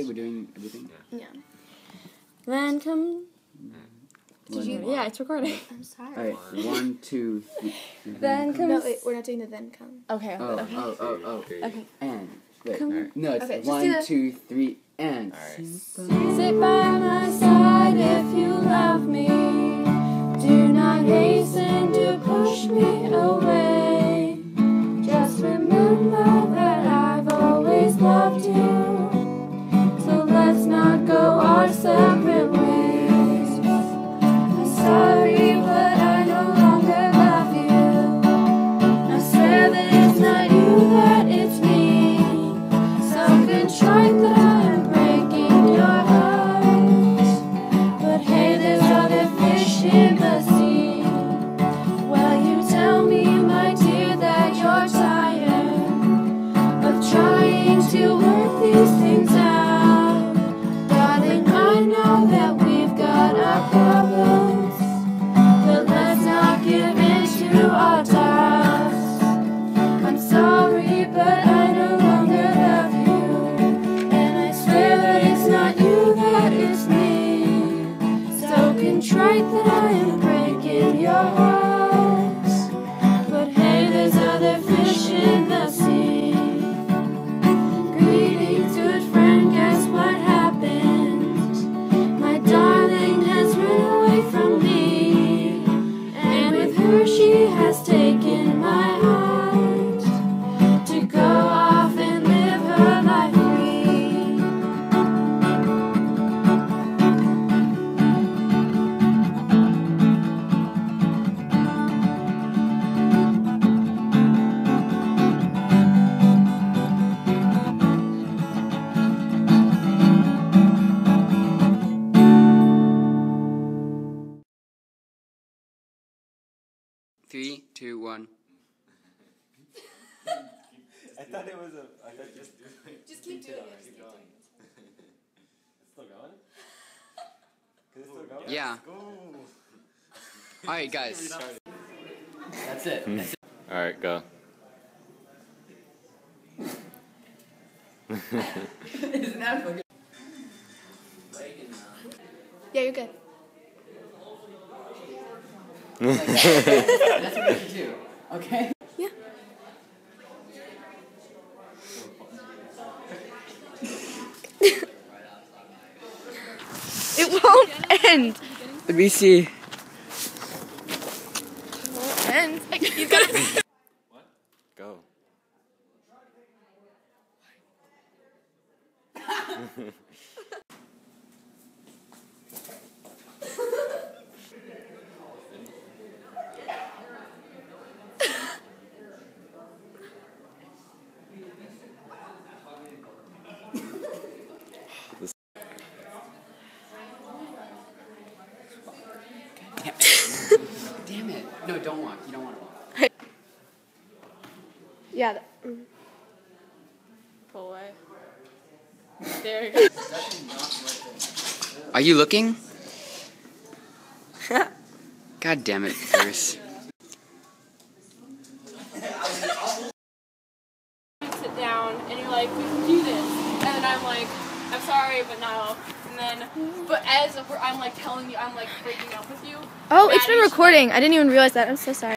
okay? We're doing everything. Yeah. Then come. Mm. One you? Yeah, it's recording. I'm sorry. All right. One, two, three. Then come. No, wait, we're not doing the then come. Okay. Oh, okay. oh, oh, oh. Okay. And wait. Come- No, it's Okay, just one, do the- two, three, and. Sit by my side if you love me. Contrite that breaking your. But hey, there's other fish in the sea. Friend, guess what happened? My darling has run away from me. And with her, she has taken my heart to go off and live her life Three, two, one. I thought it was a. I thought just. Just keep doing it. Just keep doing It's still going? Is it still going? Yeah. Go. All right, guys. That's it. Hmm. That's it. All right, go. Isn't that fucking? Yeah, you're good. That's what you do. Okay. Yeah. it won't end. Let me see. won't end. You gotta. Go. Damn it. No, don't walk. You don't want to walk. Yeah. that- mm. Pull away. There you go. Are you looking? God damn it, Bruce. sit down and you're like, we can do this. And then I'm like, I'm sorry, but no. And then, but as I'm like telling you, I'm like breaking up with you. Oh, it's been recording. I didn't even realize that. I'm so sorry.